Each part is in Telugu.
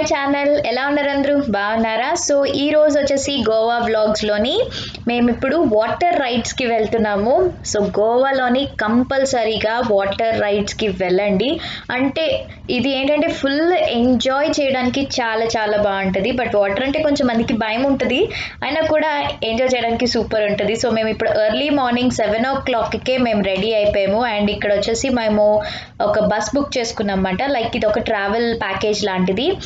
ఛానల్. ఎలా ఉన్నారు అందరూ? బాగున్నారా? సో ఈ రోజు వచ్చేసి గోవా వ్లాగ్స్లోని మేము ఇప్పుడు వాటర్ రైడ్స్కి వెళ్తున్నాము. సో గోవాలోని కంపల్సరీగా వాటర్ రైడ్స్కి వెళ్ళండి. అంటే ఇది ఏంటంటే ఫుల్ ఎంజాయ్ చేయడానికి చాలా చాలా బాగుంటుంది. బట్ వాటర్ అంటే కొంచెం మందికి భయం ఉంటుంది. అయినా కూడా ఎంజాయ్ చేయడానికి సూపర్ ఉంటుంది. సో మేము ఇప్పుడు ఎర్లీ మార్నింగ్ సెవెన్ ఓ క్లాక్కే మేము రెడీ అయిపోయాము. అండ్ ఇక్కడ వచ్చేసి మేము ఒక బస్ బుక్ చేసుకున్నాం లైక్ ఇది ఒక ట్రావెల్ ప్యాకేజ్ లాంటిది.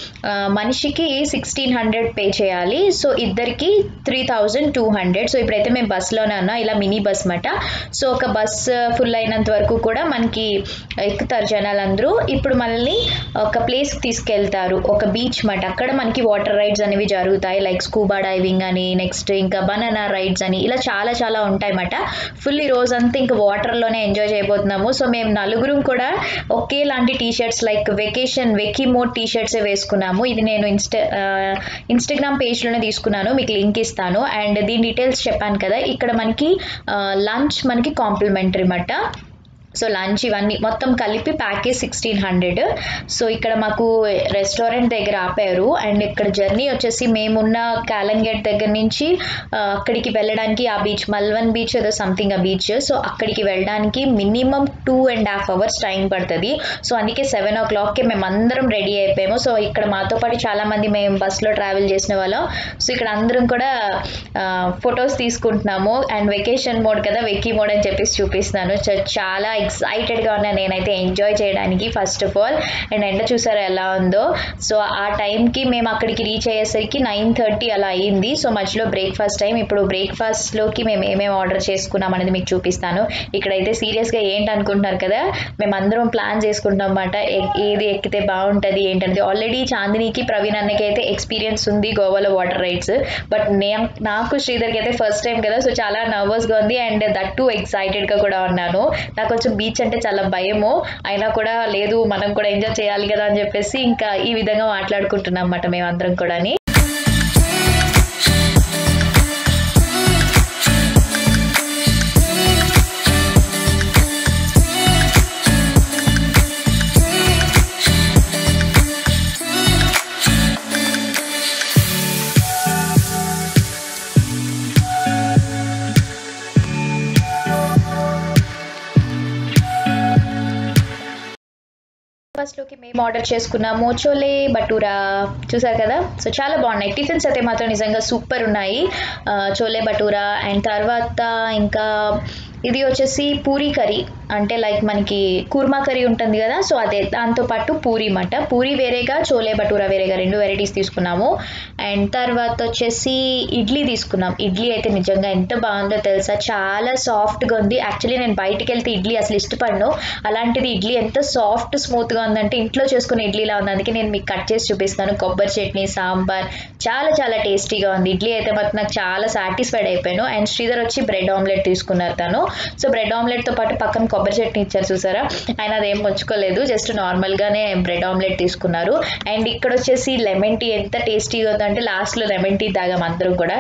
మనిషికి సిక్స్టీన్ హండ్రెడ్ పే చేయాలి. సో ఇద్దరికి three thousand two hundred so ఇప్పుడైతే మేము బస్సులోనే ఉన్నాం. ఇలా మినీ బస్ మాట సో ఒక బస్ ఫుల్ అయినంత వరకు కూడా మనకి ఎక్కుతారు జనాలందరూ. ఇప్పుడు మనల్ని ఒక ప్లేస్కి తీసుకెళ్తారు. ఒక బీచ్ మాట అక్కడ మనకి వాటర్ రైడ్స్ అనేవి జరుగుతాయి. లైక్ స్కూబా డైవింగ్ అని నెక్స్ట్ ఇంకా బనానా రైడ్స్ అని. ఇలా చాలా చాలా ఉంటాయి మాట ఫుల్ ఈ రోజంతా ఇంకా వాటర్లోనే ఎంజాయ్ చేయబోతున్నాము. సో మేము నలుగురం కూడా ఒకేలాంటి T shirts like vacation vacay mode T షర్ట్సే వేసుకున్నాము ఇది నేను ఇన్స్టా ఇన్స్టాగ్రామ్ పేజ్లోనే తీసుకున్నాను. మీకు లింక్ ఇస్తాను. అండ్ దీని డీటెయిల్స్ చెప్పాను కదా ఇక్కడ మనకి లంచ్ మనకి కాంప్లిమెంటరీ మాట. సో లంచ్ ఇవన్నీ మొత్తం కలిపి ప్యాకేజ్ సిక్స్టీన్ హండ్రెడ్. సో ఇక్కడ మాకు రెస్టారెంట్ దగ్గర ఆపారు. అండ్ ఇక్కడ జర్నీ వచ్చేసి మేమున్న క్యాలంగేట్ దగ్గర నుంచి అక్కడికి వెళ్ళడానికి ఆ బీచ్ మల్వన్ బీచ్ ఏదో సంథింగ్ ఆ బీచ్. సో అక్కడికి వెళ్ళడానికి minimum two and half hours time పడుతుంది. సో అందుకే సెవెన్ ఓ క్లాక్కి మేము అందరం రెడీ అయిపోయాము. సో ఇక్కడ మాతో పాటు చాలా మంది మేము బస్సులో ట్రావెల్ చేసిన వాళ్ళం. సో ఇక్కడ అందరం కూడా ఫొటోస్ తీసుకుంటున్నాము. అండ్ వెకేషన్ మోడ్ కదా వెకీ మోడ్ అని చెప్పేసి చూపిస్తున్నాను. చాలా ఎక్సైటెడ్గా ఉన్నా. నేనైతే ఎంజాయ్ చేయడానికి ఫస్ట్ ఆఫ్ ఆల్ అండ్ ఎండ చూసారా ఎలా ఉందో. సో ఆ టైంకి మేము అక్కడికి రీచ్ అయ్యేసరికి నైన్ థర్టీ అలా అయ్యింది సో మధ్యలో బ్రేక్ఫాస్ట్ టైం ఇప్పుడు బ్రేక్ఫాస్ట్లోకి మేము ఏమేమి ఆర్డర్ చేసుకున్నాం అనేది మీకు చూపిస్తాను. ఇక్కడైతే సీరియస్గా ఏంటి అనుకుంటున్నారు కదా. మేము అందరం ప్లాన్ చేసుకుంటాం అన్నమాట ఏది ఎక్కితే బాగుంటుంది ఏంటనేది. ఆల్రెడీ చాందినికి ప్రవీణ్ అన్నకి అయితే ఎక్స్పీరియన్స్ ఉంది గోవాలో వాటర్ రైడ్స్ బట్ నే నాకు శ్రీధర్కి అయితే ఫస్ట్ టైం కదా. సో చాలా నర్వస్గా ఉంది. అండ్ దట్ టూ ఎక్సైటెడ్గా కూడా ఉన్నాను. నాకు కొంచెం బీచ్ అంటే చాలా భయము అయినా కూడా లేదు మనం కూడా ఎంజాయ్ చేయాలి కదా అని చెప్పేసి ఇంకా ఈ విధంగా మాట్లాడుకుంటున్నాం అన్నమాట మేమందరం కూడా లోకి మేము ఆర్డర్ చేసుకున్నాము. చోలే బటూరా. చూసారు కదా? సో చాలా బాగున్నాయి. టిఫిన్స్ అయితే మాత్రం నిజంగా సూపర్ ఉన్నాయి. చోలే బటూరా. అండ్ తర్వాత ఇంకా ఇది వచ్చేసి పూరీ కర్రీ. అంటే లైక్ మనకి కుర్మా కర్రీ ఉంటుంది కదా సో అదే దాంతో పాటు పూరీ మాట పూరీ వేరేగా చోలే భటూరా వేరేగా రెండు వెరైటీస్ తీసుకున్నాము. అండ్ తర్వాత వచ్చేసి ఇడ్లీ తీసుకున్నాం. ఇడ్లీ అయితే నిజంగా ఎంత బాగుందో తెలుసా? చాలా సాఫ్ట్గా ఉంది. యాక్చువల్లీ నేను బయటికి వెళ్తే ఇడ్లీ అసలు ఇష్టపడను. అలాంటిది ఇడ్లీ ఎంత సాఫ్ట్ స్మూత్గా ఉందంటే ఇంట్లో చేసుకునే ఇడ్లీలా ఉంది అందుకే నేను మీకు కట్ చేసి చూపిస్తాను కొబ్బరి చట్నీ సాంబార్ చాలా చాలా టేస్టీగా ఉంది. ఇడ్లీ అయితే మాత్రం నాకు చాలా సాటిస్ఫైడ్ అయిపోయాను. అండ్ శ్రీధర్ వచ్చి బ్రెడ్ ఆమ్లెట్ తీసుకున్నారు తను. సో బ్రెడ్ ఆమ్లెట్తో పాటు పక్కన కొబ్బరి చట్నీ ఇచ్చారు చూసారా? ఆయన అదేం పంచుకోలేదు జస్ట్ నార్మల్గానే బ్రెడ్ ఆమ్లెట్ తీసుకున్నారు. అండ్ ఇక్కడ వచ్చేసి లెమన్ టీ ఎంత టేస్టీగా ఉందంటే లాస్ట్లో లెమన్ టీ తాగాం అందరం కూడా.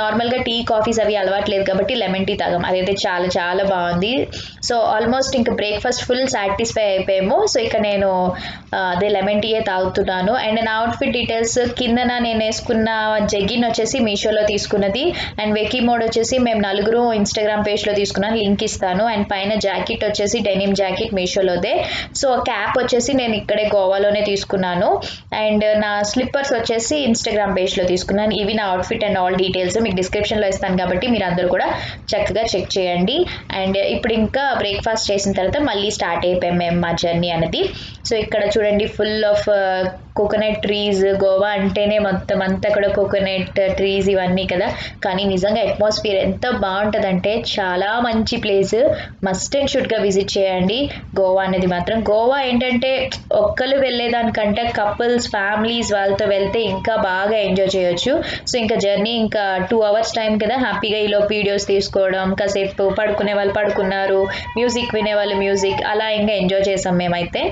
నార్మల్గా టీ కాఫీస్ అవి అలవాట్లేదు కాబట్టి లెమన్ టీ తాగాం. అదైతే చాలా చాలా బాగుంది. సో ఆల్మోస్ట్ ఇంకా బ్రేక్ఫాస్ట్ ఫుల్ సాటిస్ఫై అయిపోయాము. సో ఇక నేను అదే లెమన్ టీయే తాగుతున్నాను. అండ్ నా అవుట్ఫిట్ డీటెయిల్స్ కిందన నేను వేసుకున్న జగ్గిన్ వచ్చేసి మీషోలో తీసుకున్నది. అండ్ వెకీ మోడ్ వచ్చేసి మేము నలుగురు ఇన్స్టాగ్రామ్ పేజ్లో తీసుకున్నాను లింక్ ఇస్తాను. అండ్ పైన జాకెట్ వచ్చేసి డెనిమ్ జాకెట్ మీషోలోదే. సో క్యాప్ వచ్చేసి నేను ఇక్కడే గోవాలోనే తీసుకున్నాను. అండ్ నా స్లిప్పర్స్ వచ్చేసి ఇన్స్టాగ్రామ్ పేజ్లో తీసుకున్నాను. ఇవి నా అవుట్ఫిట్ అండ్ ఆల్ డీటెయిల్స్ మీకు డిస్క్రిప్షన్లో ఇస్తాను కాబట్టి మీరు అందరూ కూడా చక్కగా చెక్ చేయండి. అండ్ ఇప్పుడు ఇంకా బ్రేక్ఫాస్ట్ చేసిన తర్వాత మళ్ళీ స్టార్ట్ అయిపోయాం మేము మా జర్నీ అనేది. సో ఇక్కడ చూడండి full of coconut trees Goa అంటేనే మొత్తం అంతా కూడా కోకోనట్ ట్రీస్ ఇవన్నీ కదా. కానీ నిజంగా అట్మాస్ఫియర్ ఎంత బాగుంటుందంటే చాలా మంచి ప్లేస్ మస్ట్ అండ్ షుడ్గా విజిట్ చేయండి గోవా అనేది మాత్రం. గోవా ఏంటంటే ఒక్కరు వెళ్ళేదానికంటే కపుల్స్ ఫ్యామిలీస్ వాళ్ళతో వెళ్తే ఇంకా బాగా ఎంజాయ్ చేయొచ్చు. సో ఇంకా జర్నీ ఇంకా టూ అవర్స్ టైం కదా హ్యాపీగా ఈలో వీడియోస్ తీసుకోవడం కాసేపు పడుకునే వాళ్ళు పడుకున్నారు మ్యూజిక్ వినే వాళ్ళు మ్యూజిక్ అలా ఇంకా ఎంజాయ్ చేసాం మేమైతే.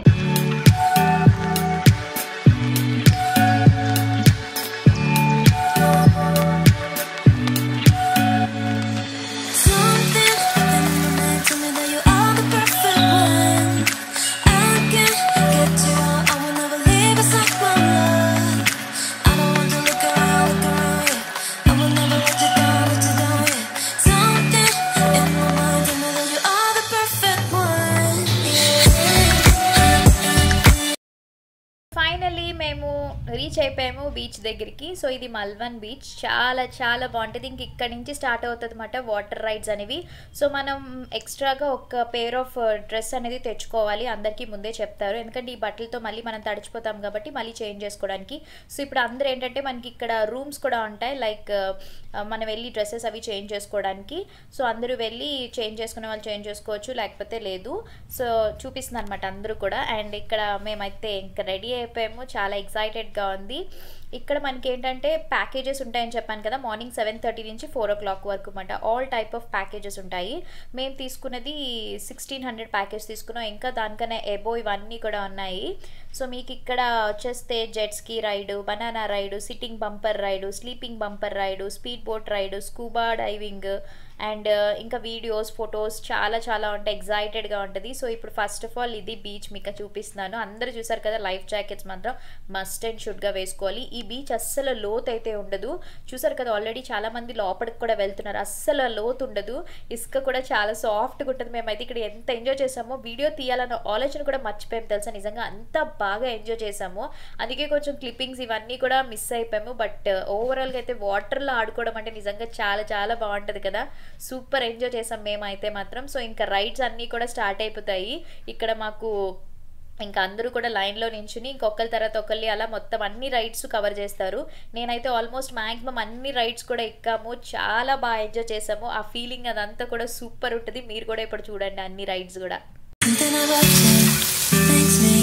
మేము రీచ్ అయిపోయాము బీచ్ దగ్గరికి. సో ఇది మల్వన్ బీచ్ చాలా చాలా బాగుంటుంది. ఇంక ఇక్కడ నుంచి స్టార్ట్ అవుతుంది అనమాట వాటర్ రైడ్స్ అనేవి. సో మనం ఎక్స్ట్రాగా ఒక పేర్ ఆఫ్ డ్రెస్ అనేది తెచ్చుకోవాలి. అందరికీ ముందే చెప్తారు. ఎందుకంటే ఈ బట్టలతో మళ్ళీ మనం తడిచిపోతాం కాబట్టి మళ్ళీ చేంజ్ చేసుకోవడానికి. సో ఇప్పుడు అందరూ ఏంటంటే మనకి ఇక్కడ రూమ్స్ కూడా ఉంటాయి. లైక్ uh, మనం వెళ్ళి డ్రెస్సెస్ అవి చేంజ్ చేసుకోవడానికి. సో అందరూ వెళ్ళి చేంజ్ చేసుకునే వాళ్ళు చేంజ్ చేసుకోవచ్చు. లేకపోతే లేదు. సో చూపిస్తుంది అనమాట అందరూ కూడా. అండ్ ఇక్కడ మేమైతే ఇంకా రెడీ అయిపోయాము. చాలా ఎక్సైటెడ్గా ఉంది. ఇక్కడ మనకి ఏంటంటే ప్యాకేజెస్ ఉంటాయని చెప్పాను కదా మార్నింగ్ సెవెన్ థర్టీ నుంచి ఫోర్ ఓ క్లాక్ వరకు అనమాట ఆల్ టైప్ ఆఫ్ ప్యాకేజెస్ ఉంటాయి. మేము తీసుకున్నది సిక్స్టీన్ హండ్రెడ్ ప్యాకేజ్ తీసుకున్నాం. ఇంకా దానికన్నా ఎబో ఇవన్నీ కూడా ఉన్నాయి. సో మీకు ఇక్కడ వచ్చేస్తే jet ski ride banana ride sitting bumper ride sleeping bumper ride speed boat ride scuba diving and ఇంకా వీడియోస్ ఫొటోస్ చాలా చాలా ఉంటాయి. ఎగ్జైటెడ్గా ఉంటుంది. సో ఇప్పుడు ఫస్ట్ ఆఫ్ ఆల్ ఇది బీచ్ మీకు చూపిస్తున్నాను. అందరూ చూసారు కదా లైఫ్ జాకెట్స్ మాత్రం మస్ట్ అండ్ షుడ్గా వేసుకోవాలి. ఈ బీచ్ అస్సలు లోత్ అయితే ఉండదు. చూసారు కదా ఆల్రెడీ చాలామంది లోపలికి కూడా వెళ్తున్నారు. అస్సలు లోతు ఉండదు. ఇసుక కూడా చాలా సాఫ్ట్గా ఉంటుంది. మేమైతే ఇక్కడ ఎంత ఎంజాయ్ చేసామో వీడియో తీయాలన్న ఆలోచన కూడా మర్చిపోయాం తెలుసా? నిజంగా అంత బాగా ఎంజాయ్ చేసాము. అందుకే కొంచెం క్లిప్పింగ్స్ ఇవన్నీ కూడా మిస్ అయిపోయాము. బట్ ఓవరాల్గా అయితే వాటర్లో ఆడుకోవడం అంటే నిజంగా చాలా చాలా బాగుంటుంది కదా. సూపర్ ఎంజాయ్ చేసాం మేమైతే మాత్రం. సో ఇంకా రైడ్స్ అన్నీ కూడా స్టార్ట్ అయిపోతాయి. ఇక్కడ మాకు ఇంకా అందరూ కూడా లైన్లో నించుని ఇంకొకరి తర్వాత ఒకళ్ళు అలా మొత్తం అన్ని రైడ్స్ కవర్ చేస్తారు. నేనైతే ఆల్మోస్ట్ మ్యాక్సిమం అన్ని రైడ్స్ కూడా ఎక్కాము. చాలా బాగా ఎంజాయ్ చేసాము. ఆ ఫీలింగ్ అదంతా కూడా సూపర్ ఉంటుంది. మీరు కూడా ఇప్పుడు చూడండి అన్ని రైడ్స్ కూడా. Makes me.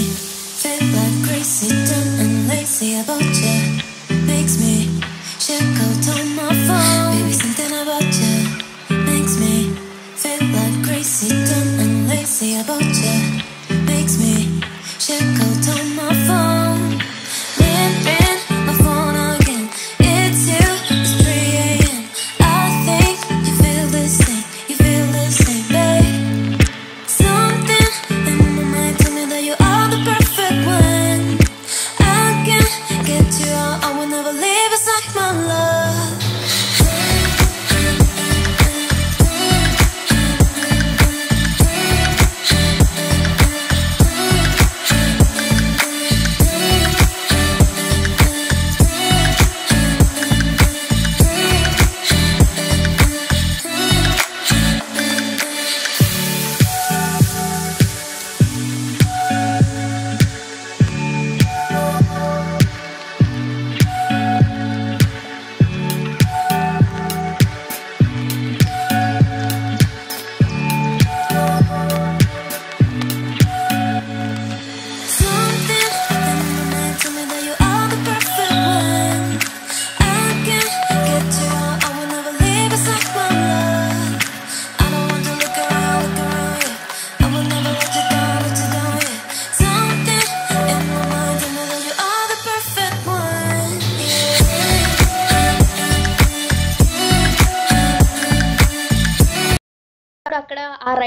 Feel like crazy, dumb and lazy about you.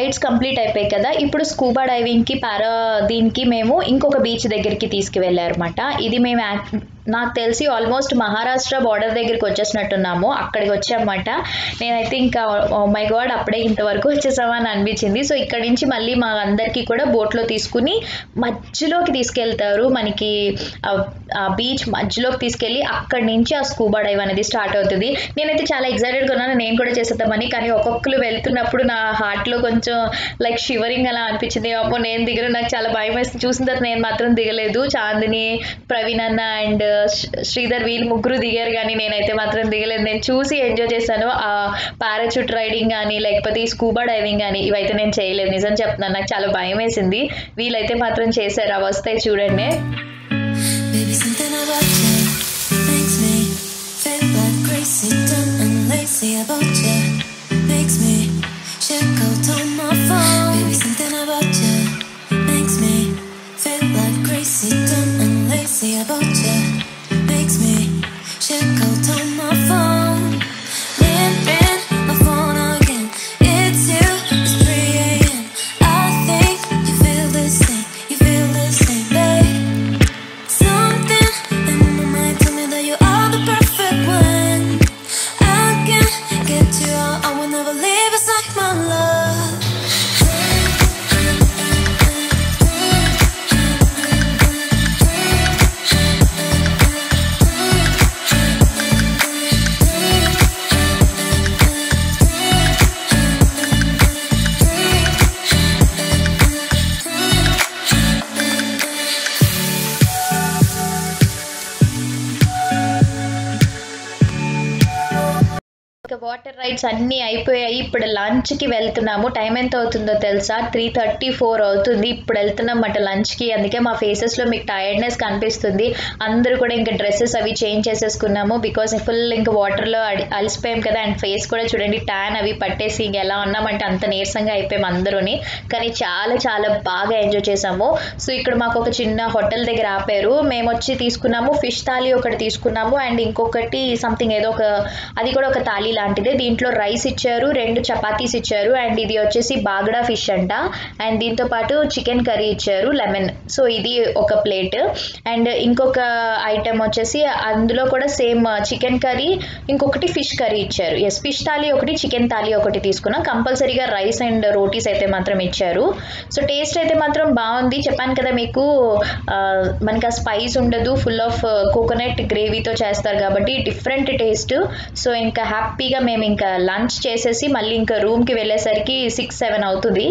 Rides complete అయిపోయాయి కదా ఇప్పుడు స్కూబా డైవింగ్కి పారా దీనికి మేము ఇంకొక బీచ్ దగ్గరికి తీసుకువెళ్ళారనమాట ఇది మేము నాకు తెలిసి ఆల్మోస్ట్ మహారాష్ట్ర బార్డర్ దగ్గరికి వచ్చేసినట్టున్నాము అక్కడికి వచ్చామన్నమాట. నేనైతే ఇంకా మై గాడ్ అప్పుడే ఇంతవరకు వచ్చేసామని అనిపించింది. సో ఇక్కడ నుంచి మళ్ళీ మా అందరికీ కూడా బోట్లో తీసుకుని మధ్యలోకి తీసుకెళ్తారు మనకి బీచ్ మధ్యలోకి తీసుకెళ్ళి అక్కడి నుంచి ఆ స్కూబా డైవ్ అనేది స్టార్ట్ అవుతుంది. నేనైతే చాలా ఎక్సైటెడ్గా ఉన్నాను. నేను కూడా చేసేద్దామని. కానీ ఒక్కొక్కరు వెళ్తున్నప్పుడు నా హార్ట్లో కొంచెం లైక్ షివరింగ్ అలా అనిపించింది. అప్పుడు నేను దిగను నాకు చాలా భయం వేస్తుంది. చూసిన తర్వాత నేను మాత్రం దిగలేదు. చాందిని ప్రవీణ్ అన్న అండ్ శ్రీధర్ వీళ్ళు ముగ్గురు దిగారు కానీ నేనైతే మాత్రం దిగలేదు. నేను చూసి ఎంజాయ్ చేశాను. ఆ పారాచూట్ రైడింగ్ కానీ లేకపోతే ఈ స్కూబా డైవింగ్ కానీ ఇవైతే నేను చేయలేదు. నిజం చెప్తున్నాను. నాకు చాలా భయం వేసింది. వీళ్ళైతే మాత్రం చేశారు. అవి వస్తాయి చూడండి. Baby, something వాటర్ రైడ్స్ అన్నీ అయిపోయాయి. ఇప్పుడు లంచ్కి వెళ్తున్నాము. టైం ఎంత అవుతుందో తెలుసా? త్రీ థర్టీ ఫోర్ అవుతుంది. ఇప్పుడు వెళ్తున్నాం అన్నమాట లంచ్కి అందుకే మా ఫేసెస్లో మీకు టైర్డ్నెస్ కనిపిస్తుంది. అందరూ కూడా ఇంకా డ్రెస్సెస్ అవి చేంజ్ చేసేసుకున్నాము. బికాస్ ఫుల్ ఇంకా వాటర్లో అలసిపోయాం కదా. అండ్ ఫేస్ కూడా చూడండి ట్యాన్ అవి పట్టేసి ఇంక ఎలా ఉన్నామంటే అంత నీరసంగా అయిపోయాం అందరూని. కానీ చాలా చాలా బాగా ఎంజాయ్ చేసాము సో ఇక్కడ మాకు ఒక చిన్న హోటల్ దగ్గర ఆపారు. మేము వచ్చి తీసుకున్నాము. ఫిష్ థాలీ ఒకటి తీసుకున్నాము. అండ్ ఇంకొకటి సంథింగ్ ఏదో ఒక అది కూడా ఒక థాలీ లాంటిదే. దీంట్లో రైస్ ఇచ్చారు రెండు చపాతీస్ ఇచ్చారు అండ్ ఇది వచ్చేసి బాగడా ఫిష్ అంట. అండ్ దీంతో పాటు చికెన్ కర్రీ ఇచ్చారు లెమన్. సో ఇది ఒక ప్లేట్. అండ్ ఇంకొక ఐటెం వచ్చేసి అందులో కూడా సేమ్ చికెన్ కర్రీ ఇంకొకటి ఫిష్ కర్రీ ఇచ్చారు. ఎస్ ఫిష్ థాలీ ఒకటి చికెన్ థాలీ ఒకటి తీసుకున్నాం. కంపల్సరీగా రైస్ అండ్ రోటీస్ అయితే మాత్రం ఇచ్చారు. సో టేస్ట్ అయితే మాత్రం బాగుంది. చెప్పాను కదా మీకు మనకి ఆ స్పైస్ ఉండదు. ఫుల్ ఆఫ్ కోకోనట్ గ్రేవీతో చేస్తారు కాబట్టి డిఫరెంట్ టేస్ట్. సో ఇంకా హ్యాపీగా మేము ఇంకా లంచ్ చేసేసి మళ్ళీ ఇంకా రూమ్కి వెళ్ళేసరికి సిక్స్ సెవెన్ అవుతుంది.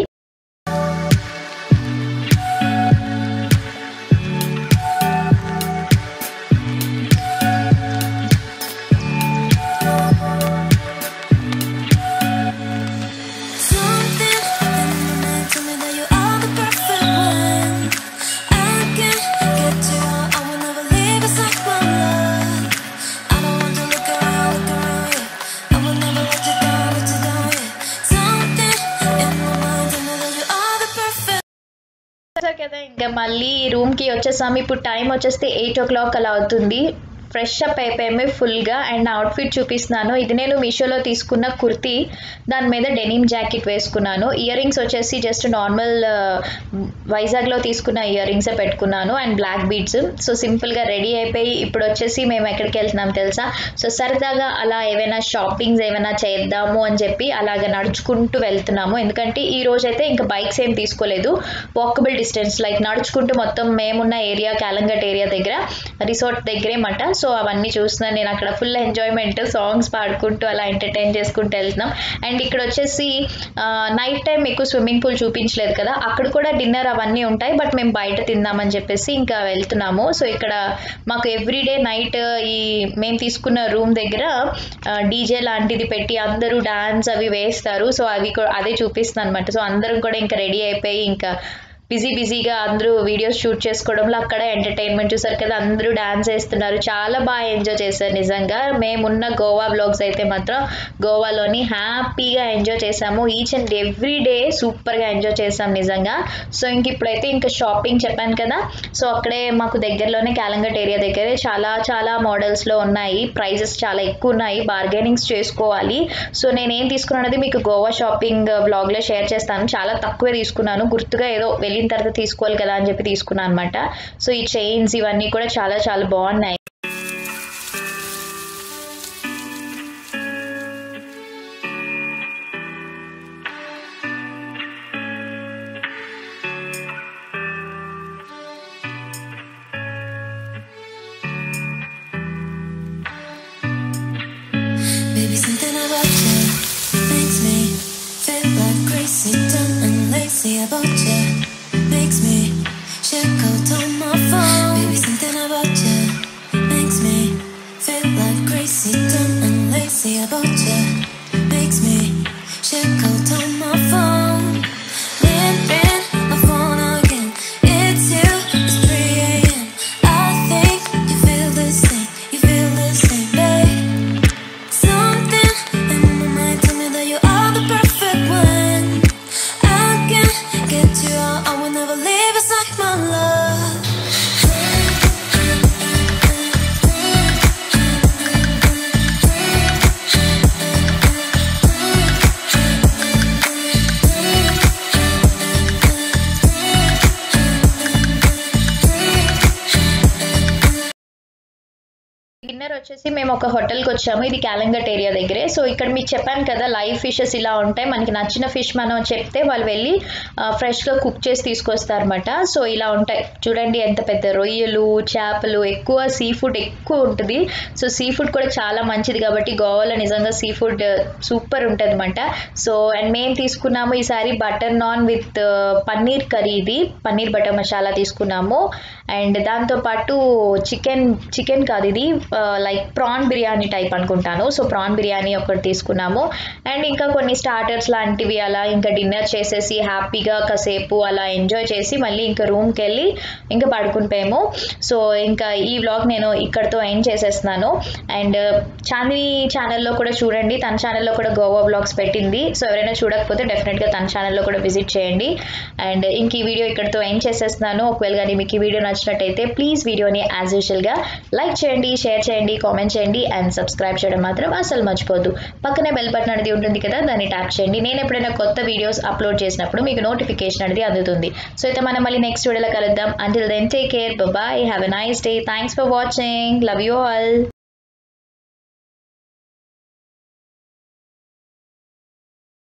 ఇంకా మళ్ళీ రూమ్కి వచ్చేసాము. ఇప్పుడు టైం వచ్చేస్తే ఎయిట్ ఓ క్లాక్ అలా అవుతుంది. ఫ్రెష్ అప్ అయిపోయామే ఫుల్గా అండ్ అవుట్ఫిట్ చూపిస్తున్నాను. ఇది నేను మీషోలో తీసుకున్న కుర్తీ. దాని మీద డెనిమ్ జాకెట్ వేసుకున్నాను. ఇయర్ రింగ్స్ వచ్చేసి జస్ట్ నార్మల్ వైజాగ్లో తీసుకున్న ఇయర్ రింగ్సే పెట్టుకున్నాను అండ్ బ్లాక్ బీడ్స్. సో సింపుల్గా రెడీ అయిపోయి ఇప్పుడు వచ్చేసి మేము ఎక్కడికి వెళ్తున్నాం తెలుసా? సో సరదాగా అలా ఏమైనా షాపింగ్స్ ఏమైనా చేద్దాము అని చెప్పి అలాగ నడుచుకుంటూ వెళ్తున్నాము. ఎందుకంటే ఈ రోజైతే ఇంకా బైక్స్ ఏం తీసుకోలేదు. వాకబుల్ డిస్టెన్స్ లైక్ నడుచుకుంటూ మొత్తం మేమున్న ఏరియా కాలంగట్ ఏరియా దగ్గర రిసార్ట్ దగ్గరేమంట. సో అవన్నీ చూస్తున్నాను. నేను అక్కడ ఫుల్ ఎంజాయ్మెంట్ సాంగ్స్ పాడుకుంటూ అలా ఎంటర్టైన్ చేసుకుంటూ వెళ్తున్నాం. అండ్ ఇక్కడ వచ్చేసి నైట్ టైం ఎక్కువ స్విమ్మింగ్ పూల్ చూపించలేదు కదా. అక్కడ కూడా డిన్నర్ అవన్నీ ఉంటాయి. బట్ మేము బయట తిందామని చెప్పేసి ఇంకా వెళ్తున్నాము. సో ఇక్కడ మాకు ఎవ్రీడే నైట్ ఈ మేము తీసుకున్న రూమ్ దగ్గర డీజే లాంటిది పెట్టి అందరూ డాన్స్ అవి వేస్తారు. సో అవి అదే చూపిస్తుంది అనమాట సో అందరం కూడా ఇంకా రెడీ అయిపోయి ఇంకా బిజీ బిజీగా అందరూ వీడియోస్ షూట్ చేసుకోవడంలో అక్కడ ఎంటర్టైన్మెంట్ చూసారు కదా అందరూ డాన్స్ వేస్తున్నారు. చాలా బాగా ఎంజాయ్ చేశారు నిజంగా. మేమున్న గోవా బ్లాగ్స్ అయితే మాత్రం గోవాలోని హ్యాపీగా ఎంజాయ్ చేసాము ఈచ్ అండ్ ఎవ్రీ డే సూపర్గా ఎంజాయ్ చేసాం నిజంగా. సో ఇంక ఇప్పుడైతే ఇంకా షాపింగ్ చెప్పాను కదా. సో అక్కడే మాకు దగ్గరలోనే కాలంగట్ ఏరియా దగ్గరే చాలా చాలా మోడల్స్లో ఉన్నాయి. ప్రైజెస్ చాలా ఎక్కువ ఉన్నాయి. బార్గెనింగ్స్ చేసుకోవాలి. సో నేను ఏం తీసుకున్నది మీకు గోవా షాపింగ్ బ్లాగ్లో షేర్ చేస్తాను. చాలా తక్కువే తీసుకున్నాను. గుర్తుగా ఏదో వెళ్ళి తర్వాత తీసుకోవాలి కదా అని చెప్పి తీసుకున్నాను అనమాట సో ఈ చైన్స్ ఇవన్నీ కూడా చాలా చాలా బాగున్నాయి. Makes me feel like crazy, dumb and lazy about you. వచ్చేసి మేము ఒక హోటల్కి వచ్చాము. ఇది క్యాలంగట్ ఏరియా దగ్గరే. సో ఇక్కడ మీకు చెప్పాను కదా లైవ్ ఫిషెస్ ఇలా ఉంటాయి. మనకి నచ్చిన ఫిష్ మనం చెప్తే వాళ్ళు వెళ్ళి ఫ్రెష్గా కుక్ చేసి తీసుకొస్తారనమాట సో ఇలా ఉంటాయి. చూడండి ఎంత పెద్ద రొయ్యలు చేపలు ఎక్కువ సీ ఫుడ్ ఎక్కువ ఉంటుంది. సో సీ ఫుడ్ కూడా చాలా మంచిది కాబట్టి గోవాలో నిజంగా సీ ఫుడ్ సూపర్ ఉంటుంది అనమాట సో అండ్ మేము తీసుకున్నాము ఈసారి butter naan with paneer curry ఇది. పన్నీర్ బటర్ మసాలా తీసుకున్నాము. అండ్ దాంతోపాటు చికెన్ చికెన్ కాదు ఇది like like prawn biryani type అనుకుంటాను. సో ప్రాన్ బిర్యానీ ఒకటి తీసుకున్నాము. అండ్ ఇంకా కొన్ని స్టార్టర్స్ లాంటివి అలా ఇంకా డిన్నర్ చేసేసి హ్యాపీగా కాసేపు అలా ఎంజాయ్ చేసి మళ్ళీ ఇంకా రూమ్కి వెళ్ళి ఇంకా పడుకునిపోయాము సో ఇంకా ఈ వ్లాగ్ నేను ఇక్కడితో ఎండ్ చేసేస్తున్నాను. అండ్ చాందిని ఛానల్లో కూడా చూడండి. తన ఛానల్లో కూడా గోవా బ్లాగ్స్ పెట్టింది. సో ఎవరైనా చూడకపోతే డెఫినెట్గా తన ఛానల్లో కూడా విజిట్ చేయండి. అండ్ ఇంక ఈ వీడియో ఇక్కడితో ఎండ్ చేసేస్తున్నాను. ఒకవేళ కానీ మీకు ఈ వీడియో నచ్చినట్టయితే ప్లీజ్ వీడియోని యాజ్ యూజువల్గా లైక్ చేయండి షేర్ చేయండి కామెంట్ చేయండి అండ్ సబ్స్క్రైబ్ చేయడం మాత్రం అసలు మర్చిపోద్దు పక్కనే బెల్ బటన్ అనేది ఉంటుంది కదా దాన్ని ట్యాప్ చేయండి. నేను ఎప్పుడైనా కొత్త వీడియోస్ అప్లోడ్ చేసినప్పుడు మీకు నోటిఫికేషన్ అనేది అందుతుంది. సో అయితే మనం మళ్ళీ నెక్స్ట్ వీడియోలో కలుద్దాం. Until then take care bye have a nice day thanks for watching love you all